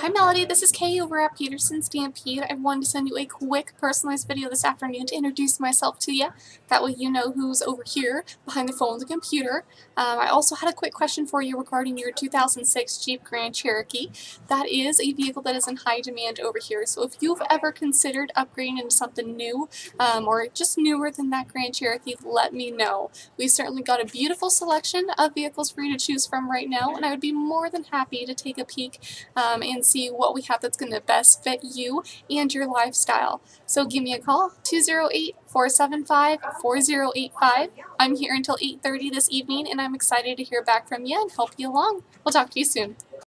Hi Melody, this is Kay over at Peterson Stampede. I wanted to send you a quick personalized video this afternoon to introduce myself to you. That way you know who's over here behind the phone and the computer. Um, I also had a quick question for you regarding your 2006 Jeep Grand Cherokee. That is a vehicle that is in high demand over here. So if you've ever considered upgrading into something new um, or just newer than that Grand Cherokee, let me know. We've certainly got a beautiful selection of vehicles for you to choose from right now and I would be more than happy to take a peek um, and see what we have that's going to best fit you and your lifestyle. So give me a call, 208-475-4085. I'm here until 8.30 this evening and I'm excited to hear back from you and help you along. We'll talk to you soon.